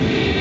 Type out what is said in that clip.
Yeah.